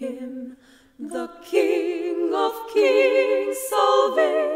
him, the King of kings, salvation.